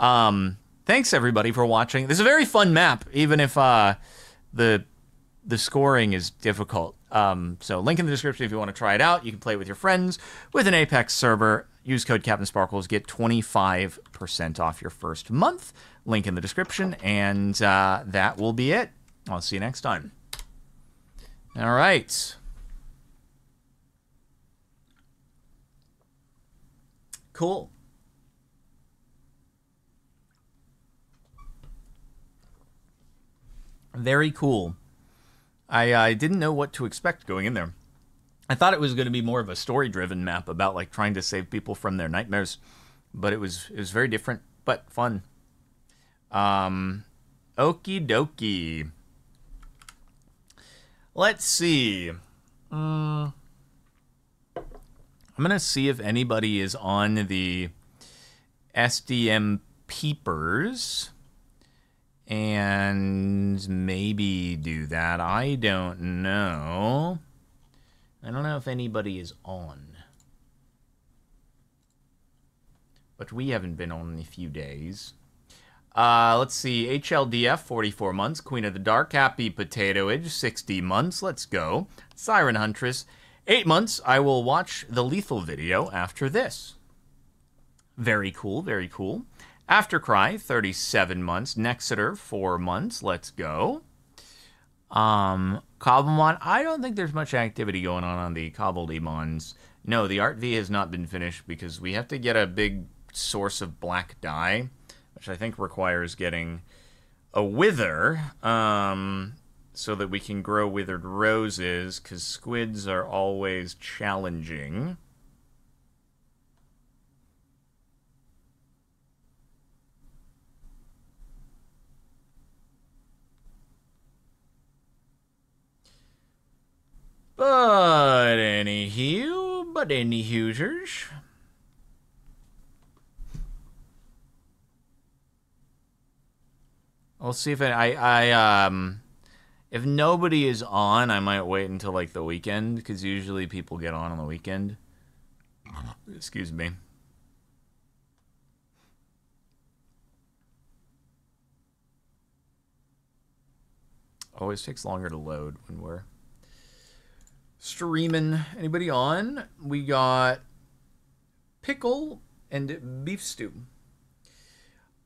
Um, thanks everybody for watching. This is a very fun map, even if uh, the the scoring is difficult. Um, so link in the description if you want to try it out. You can play it with your friends with an Apex server. Use code Captain Sparklez. Get 25% off your first month. Link in the description. And uh, that will be it. I'll see you next time. All right. Cool. Very cool. I I didn't know what to expect going in there. I thought it was going to be more of a story-driven map about like trying to save people from their nightmares, but it was it was very different but fun. Um, okie dokie. Let's see. Mm, I'm gonna see if anybody is on the SDM peepers and maybe do that. I don't know. I don't know if anybody is on. But we haven't been on in a few days. Uh, let's see. HLDF, 44 months. Queen of the Dark, Happy Potato Age, 60 months. Let's go. Siren Huntress, 8 months. I will watch the lethal video after this. Very cool, very cool. Aftercry, 37 months. Nexeter, 4 months. Let's go. Um, Cobblemon, I don't think there's much activity going on on the Cobbledemons. No, the Art V has not been finished because we have to get a big source of black dye, which I think requires getting a wither, um, so that we can grow withered roses, because squids are always challenging. But anywho, but any Hoosiers. I'll see if I, I, I, um, if nobody is on, I might wait until like the weekend because usually people get on on the weekend. Excuse me. Always takes longer to load when we're streaming. Anybody on? We got pickle and beef stew.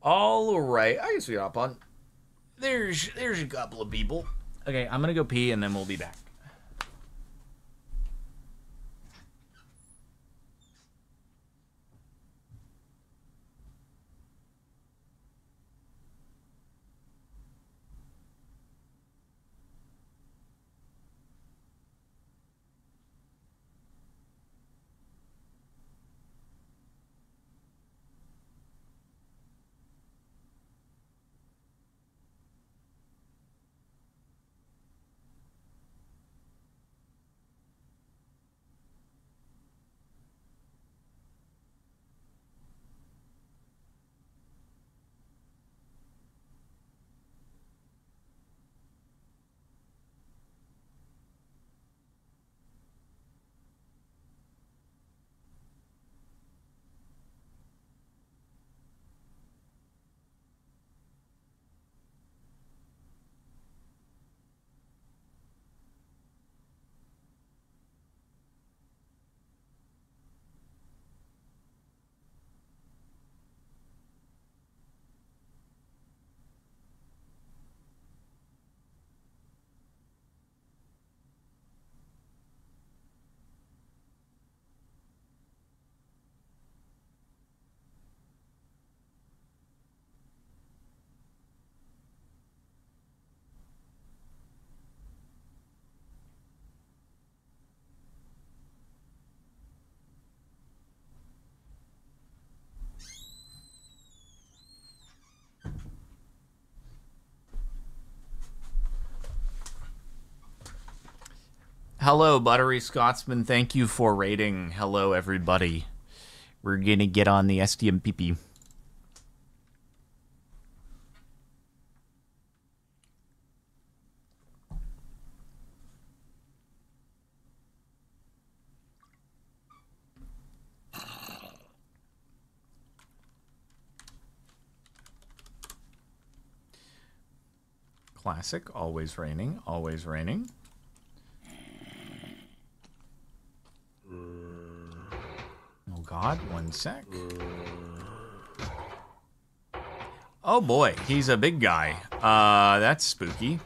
All right, I guess we hop on. There's there's a couple of people. Okay, I'm gonna go pee and then we'll be back. Hello, Buttery Scotsman. Thank you for rating. Hello, everybody. We're going to get on the SDMPP. Classic, always raining, always raining. One sec. Oh boy, he's a big guy. Uh, that's spooky.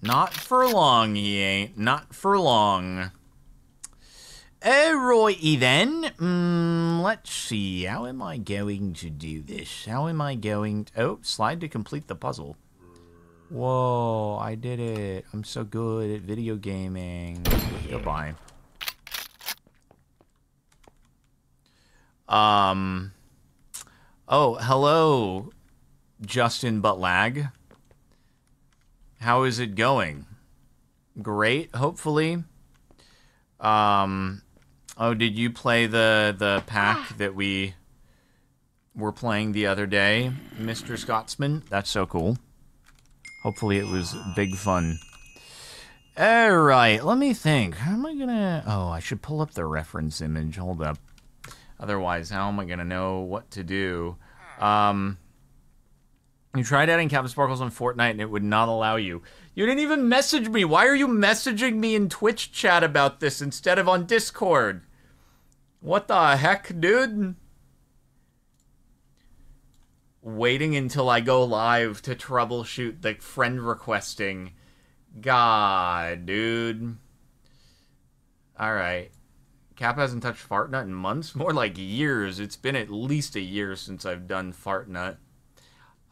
Not for long, he ain't. Not for long. Alrighty then. Mm, let's see. How am I going to do this? How am I going to... Oh, slide to complete the puzzle. Whoa, I did it. I'm so good at video gaming. Goodbye. Um... Oh, hello, Justin Butlag. How is it going? Great, hopefully. Um, oh, did you play the the pack that we were playing the other day, Mr. Scotsman? That's so cool. Hopefully it was big fun. All right, let me think. How am I gonna? Oh, I should pull up the reference image. Hold up. Otherwise, how am I gonna know what to do? Um. You tried adding Captain Sparklez on Fortnite and it would not allow you. You didn't even message me. Why are you messaging me in Twitch chat about this instead of on Discord? What the heck, dude? Waiting until I go live to troubleshoot the friend requesting. God, dude. Alright. Cap hasn't touched Fartnut in months? More like years. It's been at least a year since I've done Fartnut.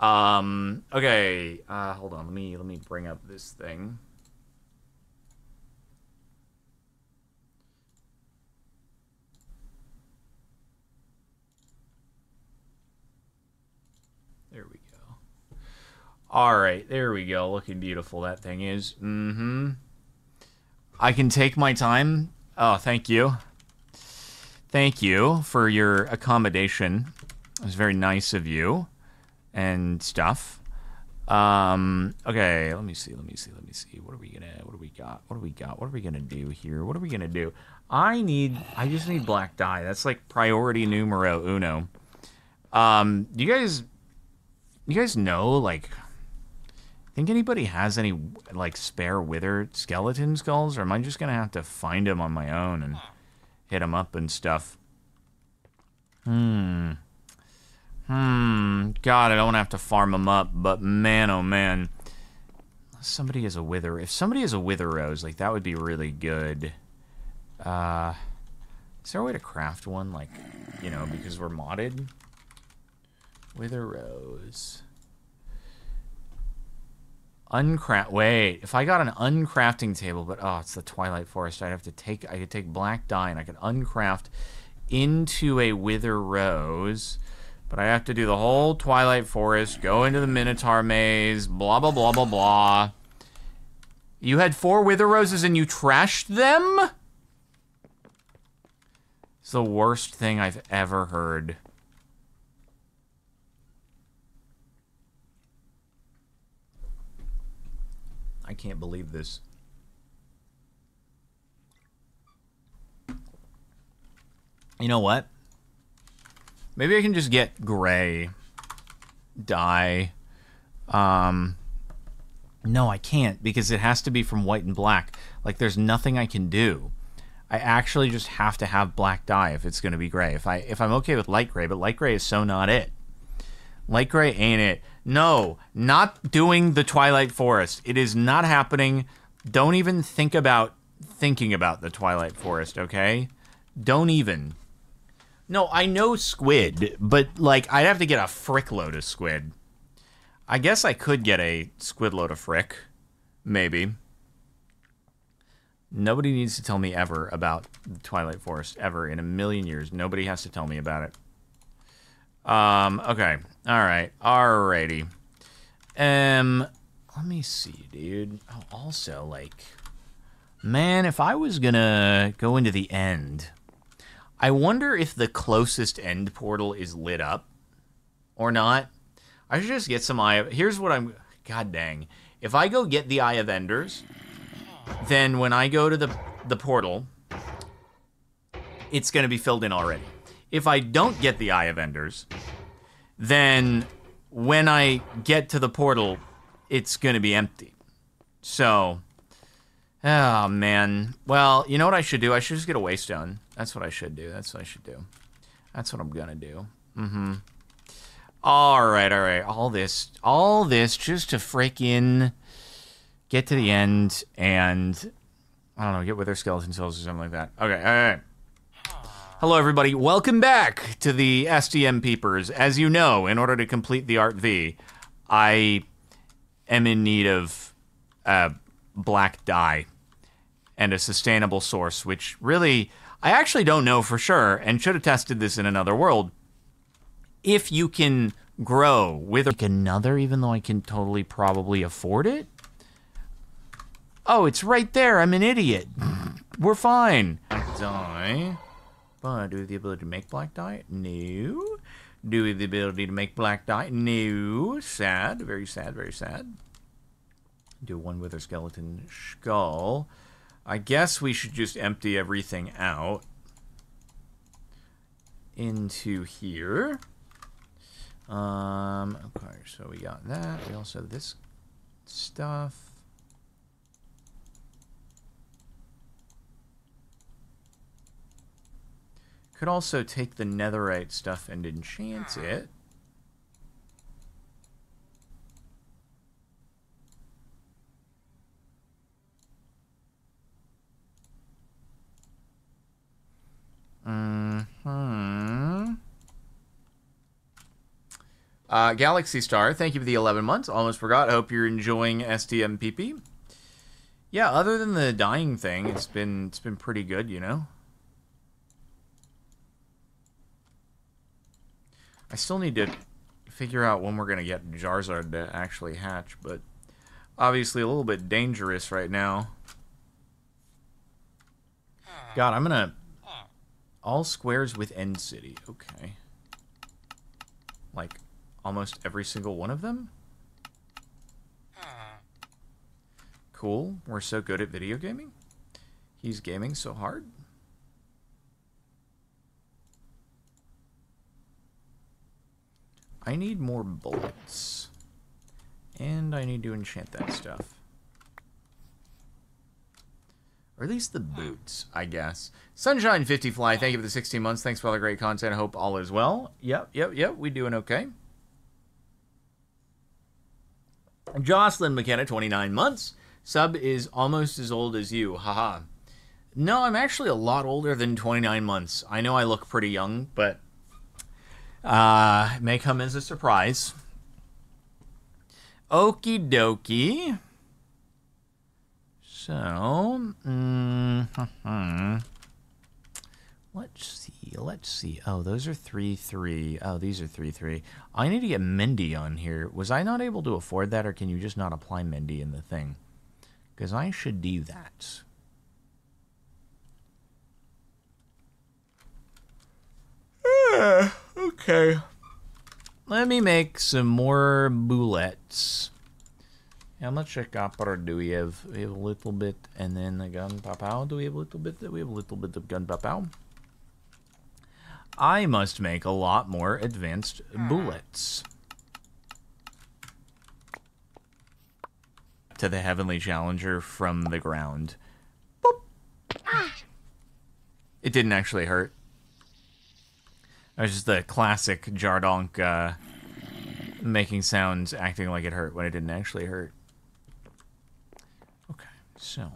Um, okay, uh, hold on. Let me let me bring up this thing. There we go. All right, there we go. Looking beautiful that thing is. Mm-hmm. I can take my time. Oh, thank you. Thank you for your accommodation. It was very nice of you and stuff. Um, okay, let me see, let me see, let me see. What are we gonna, what do we got? What do we got? What are we gonna do here? What are we gonna do? I need, I just need black dye. That's like priority numero uno. Um, you guys, you guys know, like, think anybody has any, like, spare wither skeleton skulls? Or am I just gonna have to find them on my own and hit them up and stuff? Hmm. Hmm. God, I don't have to farm them up, but man, oh man. Somebody is a wither. If somebody is a wither rose, like that would be really good. Uh, is there a way to craft one, like, you know, because we're modded? Wither rose. Uncraft. Wait, if I got an uncrafting table, but oh, it's the Twilight Forest. I'd have to take. I could take black dye and I could uncraft into a wither rose. But I have to do the whole Twilight Forest, go into the Minotaur maze, blah, blah, blah, blah, blah. You had four Wither Roses and you trashed them? It's the worst thing I've ever heard. I can't believe this. You know what? Maybe I can just get gray dye. Um, no, I can't because it has to be from white and black. Like, there's nothing I can do. I actually just have to have black dye if it's going to be gray. If I if I'm okay with light gray, but light gray is so not it. Light gray ain't it. No, not doing the Twilight Forest. It is not happening. Don't even think about thinking about the Twilight Forest, okay? Don't even. No, I know squid, but like I'd have to get a frick load of squid. I guess I could get a squid load of frick. Maybe. Nobody needs to tell me ever about the Twilight Forest, ever, in a million years. Nobody has to tell me about it. Um, okay. Alright. Alrighty. Um, let me see, dude. Oh, also, like, man, if I was gonna go into the end I wonder if the closest end portal is lit up or not. I should just get some eye of... Here's what I'm... God dang. If I go get the Eye of Enders, then when I go to the, the portal, it's to be filled in already. If I don't get the Eye of Enders, then when I get to the portal, it's going to be empty. So, oh man. Well, you know what I should do? I should just get a waystone. That's what I should do. That's what I should do. That's what I'm going to do. Mm-hmm. All right, all right. All this, all this just to freaking get to the end and I don't know, get with their skeleton cells or something like that. Okay, all right. Hello, everybody. Welcome back to the SDM Peepers. As you know, in order to complete the Art V, I am in need of black dye and a sustainable source, which really I actually don't know for sure and should have tested this in another world. If you can grow with like another, even though I can totally probably afford it. Oh, it's right there. I'm an idiot. We're fine. Dye. But do we have the ability to make black dye? No. Do we have the ability to make black dye? No. Sad. Very sad. Very sad. Do one wither skeleton skull. I guess we should just empty everything out into here. Um, okay, so we got that. We also have this stuff. Could also take the netherite stuff and enchant it. hmm Uh, Galaxy Star, thank you for the 11 months. Almost forgot. I hope you're enjoying SDMPP. Yeah, other than the dying thing, it's been it's been pretty good, you know. I still need to figure out when we're gonna get Jarzard to actually hatch, but obviously a little bit dangerous right now. God, I'm gonna all squares with End City. Okay. Like, almost every single one of them? Cool. We're so good at video gaming. He's gaming so hard. I need more bullets. And I need to enchant that stuff. Or at least the boots, I guess. Sunshine 50 Fly, thank you for the 16 months. Thanks for all the great content. I hope all is well. Yep, yep, yep. We doing okay. Jocelyn McKenna, 29 months. Sub is almost as old as you. Haha. No, I'm actually a lot older than 29 months. I know I look pretty young, but uh, may come as a surprise. Okie dokie. So, mm-hmm. let's see. Let's see. Oh, those are 3 3. Oh, these are 3 3. I need to get Mindy on here. Was I not able to afford that, or can you just not apply Mindy in the thing? Because I should do that. Eh, okay. Let me make some more bullets. How much copper do we have? We have a little bit, and then the gun pow Do we have a little bit? We have a little bit of gun pow I must make a lot more advanced bullets. To the Heavenly Challenger from the ground. Boop. It didn't actually hurt. That was just the classic Jardonk uh, making sounds, acting like it hurt when it didn't actually hurt. Okay, so,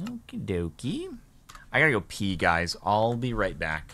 okie dokie. I gotta go pee, guys. I'll be right back.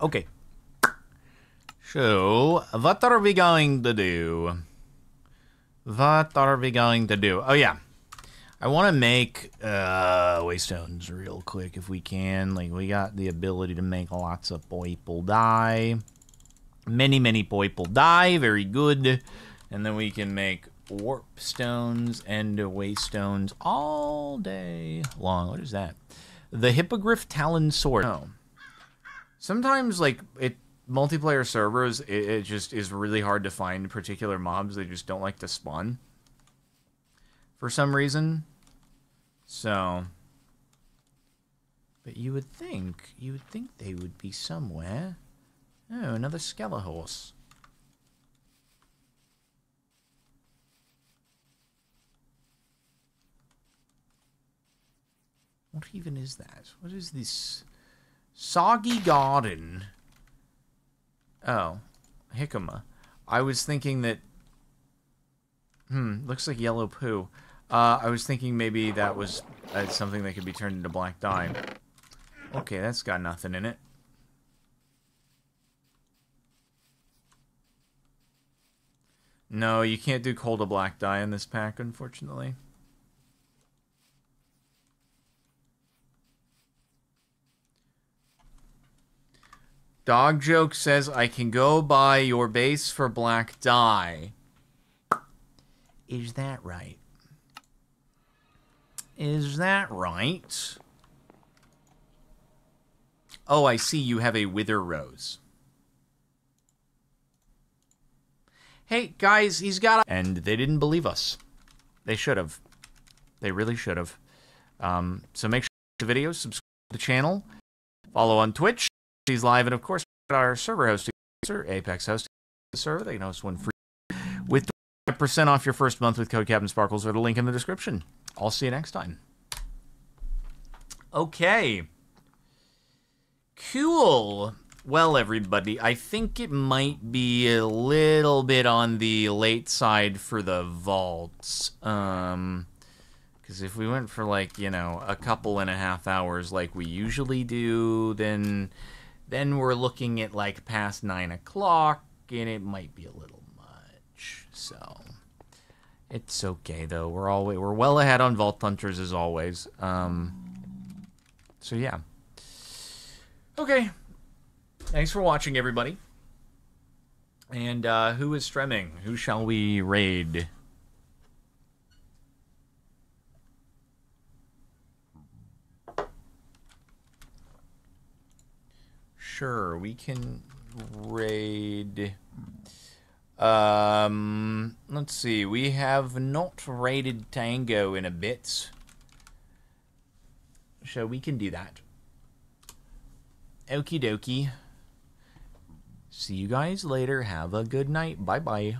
Okay. So, what are we going to do? What are we going to do? Oh, yeah. I want to make uh, waystones real quick if we can. Like, we got the ability to make lots of people die. Many, many people die. Very good. And then we can make warp stones and waystones all day long. What is that? The Hippogriff Talon Sword. Oh. Sometimes, like, it multiplayer servers, it, it just is really hard to find particular mobs. They just don't like to spawn for some reason. So, but you would think, you would think they would be somewhere. Oh, another Skelehorse. What even is that? What is this? Soggy Garden. Oh, Hickama. I was thinking that... Hmm, looks like yellow poo. Uh, I was thinking maybe that was uh, something that could be turned into black dye. Okay, that's got nothing in it. No, you can't do coal to black dye in this pack, unfortunately. Dog Joke says, I can go buy your base for black dye. Is that right? Is that right? Oh, I see you have a wither rose. Hey, guys, he's got a... And they didn't believe us. They should have. They really should have. Um, so make sure the video, subscribe to the channel, follow on Twitch. He's live, and of course, our server hosting Apex hosting server. They can host one free with 5% off your first month with code Captain Sparklez or the link in the description. I'll see you next time. Okay. Cool. Well, everybody, I think it might be a little bit on the late side for the vaults. Um, because if we went for like, you know, a couple and a half hours like we usually do, then then we're looking at like past nine o'clock, and it might be a little much. So it's okay though. We're all we're well ahead on Vault Hunters as always. Um, so yeah. Okay. Thanks for watching, everybody. And uh, who is streaming? Who shall we raid? Sure, we can raid. Um, let's see. We have not raided Tango in a bit. So we can do that. Okie dokie. See you guys later. Have a good night. Bye bye.